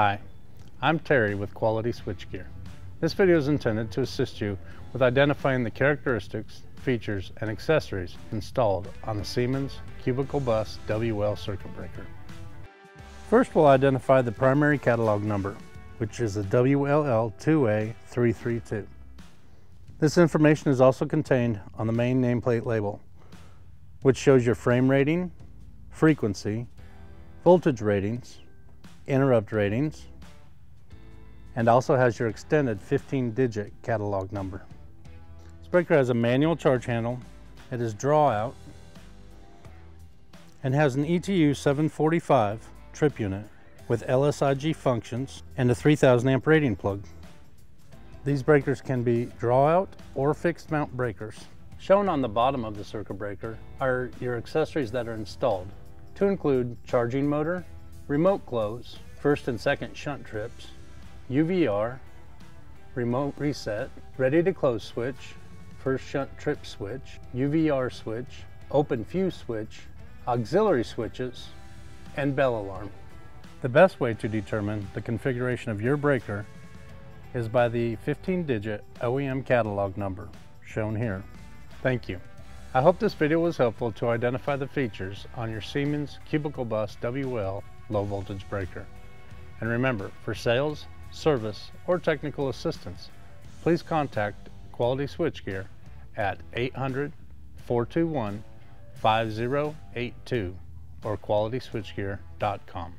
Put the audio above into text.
Hi, I'm Terry with Quality Switchgear. This video is intended to assist you with identifying the characteristics, features, and accessories installed on the Siemens Cubicle Bus WL circuit breaker. First we'll identify the primary catalog number, which is a WLL2A332. This information is also contained on the main nameplate label, which shows your frame rating, frequency, voltage ratings, interrupt ratings, and also has your extended 15-digit catalog number. This breaker has a manual charge handle, it is draw out, and has an ETU 745 trip unit with LSIG functions and a 3000 amp rating plug. These breakers can be draw out or fixed mount breakers. Shown on the bottom of the circuit breaker are your accessories that are installed to include charging motor, remote close, first and second shunt trips, UVR, remote reset, ready to close switch, first shunt trip switch, UVR switch, open fuse switch, auxiliary switches, and bell alarm. The best way to determine the configuration of your breaker is by the 15-digit OEM catalog number shown here. Thank you. I hope this video was helpful to identify the features on your Siemens Cubicle Bus WL low voltage breaker. And remember, for sales, service, or technical assistance, please contact Quality Switchgear at 800 421 5082 or qualityswitchgear.com.